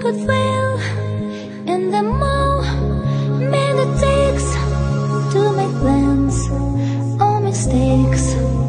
could fail, and the moment it takes to make plans or mistakes.